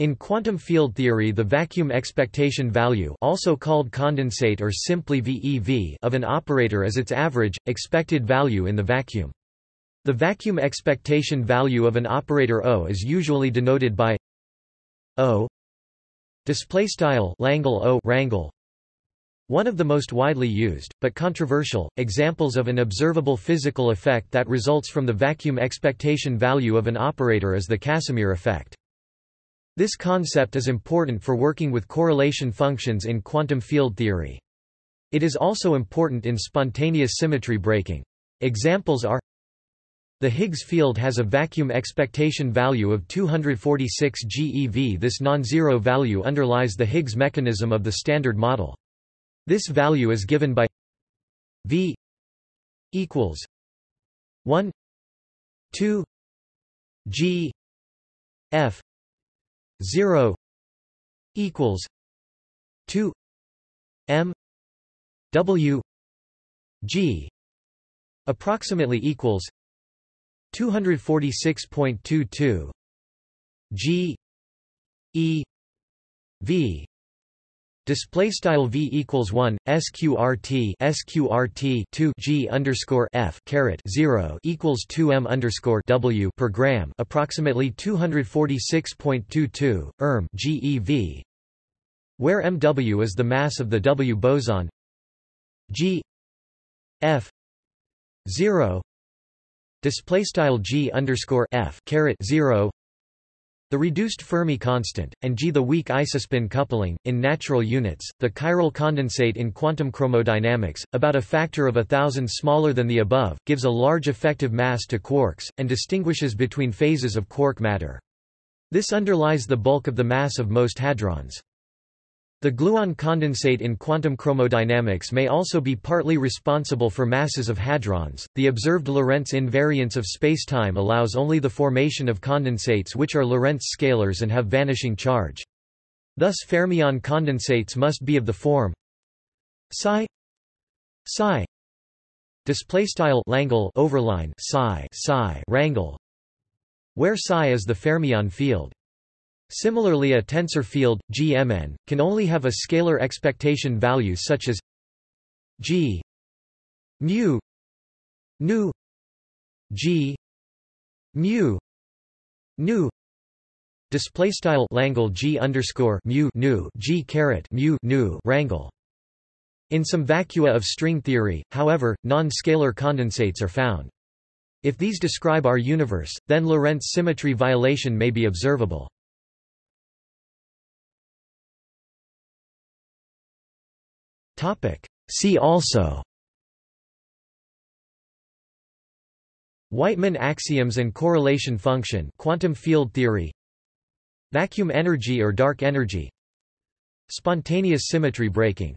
In quantum field theory the vacuum expectation value also called condensate or simply VEV of an operator is its average, expected value in the vacuum. The vacuum expectation value of an operator O is usually denoted by O display style Langle O rangle one of the most widely used, but controversial, examples of an observable physical effect that results from the vacuum expectation value of an operator is the Casimir effect. This concept is important for working with correlation functions in quantum field theory. It is also important in spontaneous symmetry breaking. Examples are the Higgs field has a vacuum expectation value of 246 GeV. This non-zero value underlies the Higgs mechanism of the Standard Model. This value is given by V equals 1 2 G F 0 equals 2 m w g approximately equals 246.22 g e v Display style v equals one sqrt sqrt two g underscore f caret zero equals two m underscore w per gram, approximately two hundred forty six point two two erm GeV, where mw is the mass of the W boson. G f zero display style g underscore f caret zero the reduced Fermi constant, and g the weak isospin coupling, in natural units, the chiral condensate in quantum chromodynamics, about a factor of a thousand smaller than the above, gives a large effective mass to quarks, and distinguishes between phases of quark matter. This underlies the bulk of the mass of most hadrons. The gluon condensate in quantum chromodynamics may also be partly responsible for masses of hadrons. The observed Lorentz invariance of spacetime allows only the formation of condensates which are Lorentz scalars and have vanishing charge. Thus fermion condensates must be of the form psi psi display style Langle overline psi psi rangle where psi is the fermion field. Similarly a tensor field, Gmn, can only have a scalar expectation value such as g mu nu g mu nu display style Langle g underscore mu nu g caret mu nu rangle. In some vacua of string theory, however, non-scalar condensates are found. If these describe our universe, then Lorentz symmetry violation may be observable. See also. Wightman axioms and correlation function quantum field theory. Vacuum energy or dark energy. Spontaneous symmetry breaking